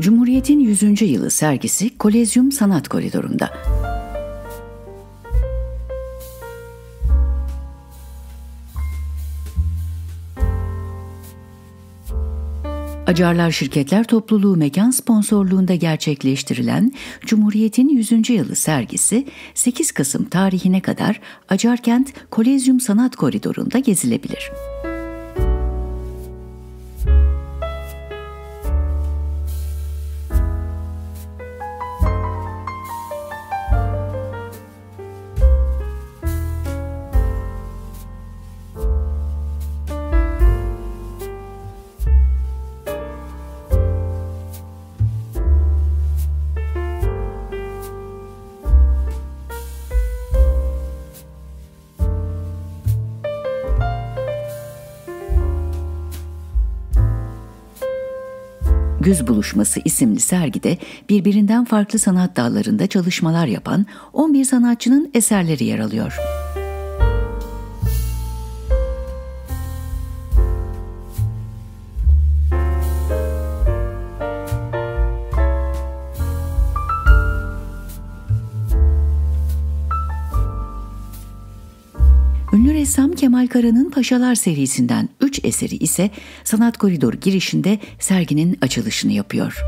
Cumhuriyet'in 100. yılı sergisi Kolezyum Sanat Koridoru'nda. Acarlar Şirketler Topluluğu mekan sponsorluğunda gerçekleştirilen Cumhuriyet'in 100. yılı sergisi 8 Kasım tarihine kadar Acarkent Kolezyum Sanat Koridoru'nda gezilebilir. Güz Buluşması isimli sergide birbirinden farklı sanat dallarında çalışmalar yapan 11 sanatçının eserleri yer alıyor. Ünlü ressam Kemal Kara'nın Paşalar serisinden 3 eseri ise Sanat Koridoru girişinde serginin açılışını yapıyor.